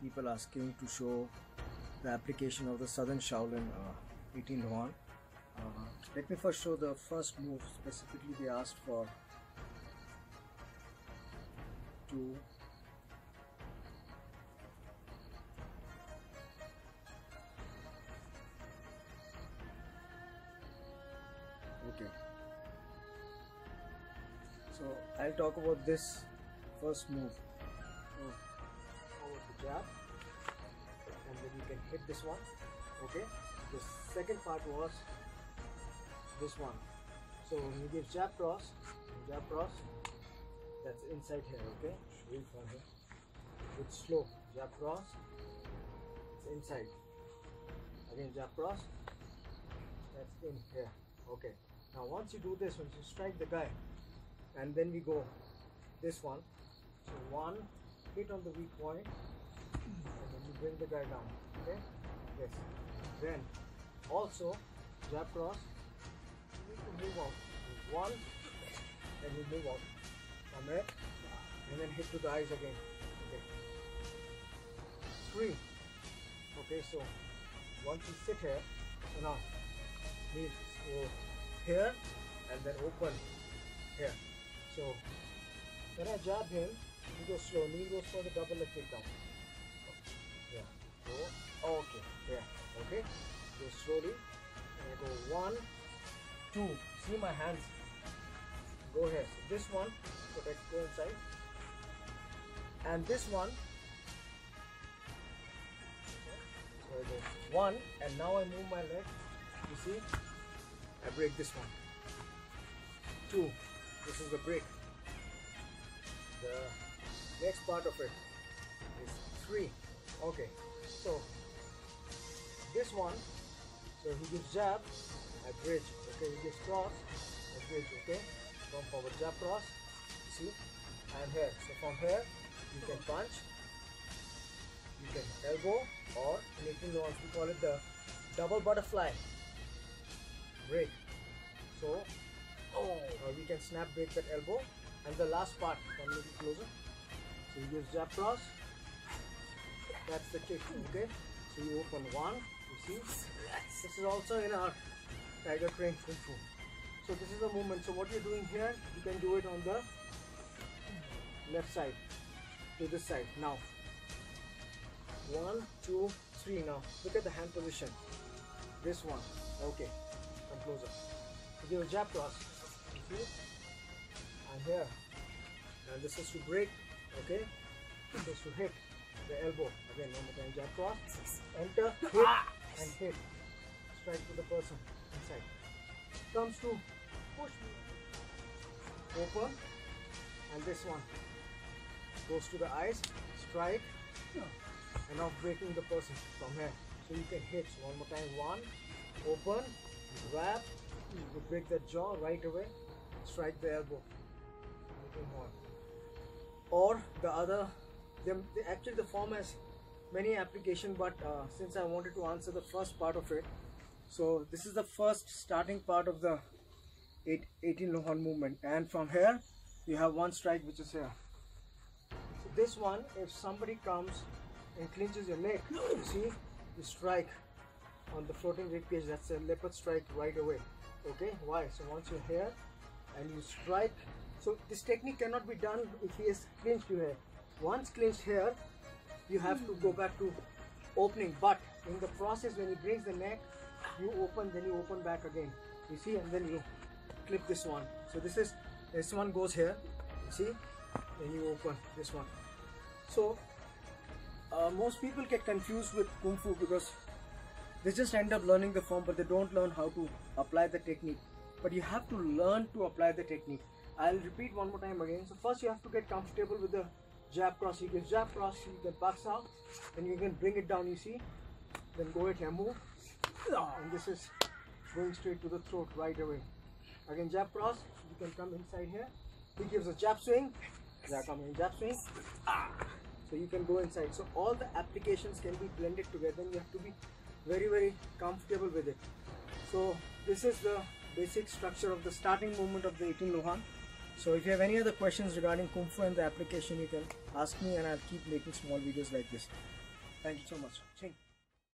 people asking to show the application of the Southern Shaolin uh, 18 Luohan. Uh, let me first show the first move. Specifically, they asked for two. Okay. So I'll talk about this first move. The jab, and then you can hit this one. Okay. The second part was this one. So when you give jab cross, jab cross, that's inside here. Okay. It's slow. Jab cross. It's inside. Again jab cross. That's in here. Okay. Now once you do this, once you strike the guy, and then we go this one. So one hit on the weak point, and then you bring the guy down. Okay. Yes. Then also jab cross. You need to move out. One, then you move out from and then hit to the eyes again. Okay. Three. Okay. So once you sit here, so now means go here and then open here. So when I jab him, he goes slow. Knee goes for the double leg takedown. Go. Okay. Yeah. Okay. Go slowly. I go one, two. See my hands. Go here. So this one, let's go inside. And this one. So I go one, and now I move my leg. You see? I break this one. Two. This is the break. The next part of it is three. Okay. So this one. So he gives jab. I bridge. Okay. He gives cross. I bridge. Okay. From forward jab cross. See? And here. So from here you can punch. You can elbow or in 18 Luohans we call it the double butterfly break. So, oh, we can snap break that elbow. And the last part, come a little closer. So he gives jab cross. That's the kick, okay? So you open one, you see? This is also in our Tiger Crane Kung Fu. So this is the movement. So what you're doing here, you can do it on the left side to this side. Now, one, two, three. Now, look at the hand position. This one, okay come closer. Give a jab cross. See? And here. And this is to break. Okay? This is to hit the elbow. Again, one more time. Jab cross. Enter, ah, hit, and hit. Strike to the person inside. Comes to push. Open. And this one goes to the eyes. Strike. And now breaking the person from here. So you can hit. So one more time. One. Open grab, you break the jaw right away, strike the elbow. more. Or the other, actually the form has many application, but uh, since I wanted to answer the first part of it, so this is the first starting part of the eight, 18 Luohan movement, and from here you have one strike which is here. So this one, if somebody comes and clinches your neck, you see, you strike on the floating rib cage that's a leopard strike right away. Okay? Why? So once you're here and you strike so this technique cannot be done if he is clinched you here once clinched here you have to go back to opening. But in the process when you brings the neck you open then you open back again. You see and then you clip this one. So this is this one goes here. You see? Then you open this one. So uh, most people get confused with kung fu because they just end up learning the form but they don't learn how to apply the technique. But you have to learn to apply the technique. I'll repeat one more time again. So first you have to get comfortable with the jab cross you can jab cross you can box out and you can bring it down you see? Then go ahead and move. And this is going straight to the throat right away. Again jab cross you can come inside here. He gives a jab swing. Yeah come in jab swing. So you can go inside. So all the applications can be blended together. And you have to be very very comfortable with it. So this is the basic structure of the starting movement of the 18 Luohan So if you have any other questions regarding Kung Fu and the application, you can ask me and I'll keep making small videos like this. Thank you so much. Ching.